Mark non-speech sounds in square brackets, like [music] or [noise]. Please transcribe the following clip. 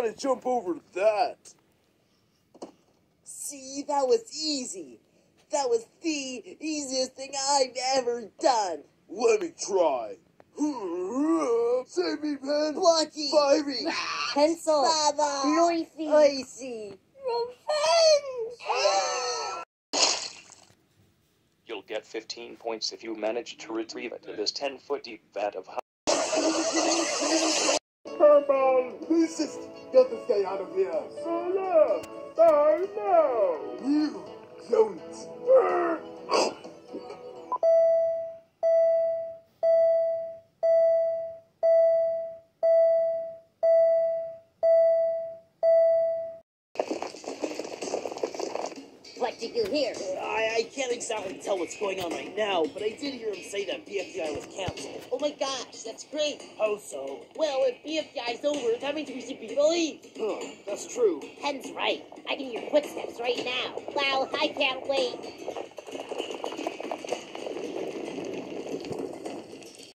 try to jump over that. See, that was easy. That was the easiest thing I've ever done. Let me try. Hmm, save me, pen. Blocky. Firey. Pencil. Baba. Noisy. Icy. Revenge. [laughs] You'll get 15 points if you manage to retrieve it to this 10 foot deep vat of hot. Purple. Lucius, get this guy out of here. So yeah. I know. You don't. You hear? I, I can't exactly tell what's going on right now, but I did hear him say that BFDI was canceled. Oh my gosh, that's great. How so? Well, if BFDI's over, that means we should be relieved. Huh, that's true. Pen's right. I can hear footsteps right now. Wow, I can't wait.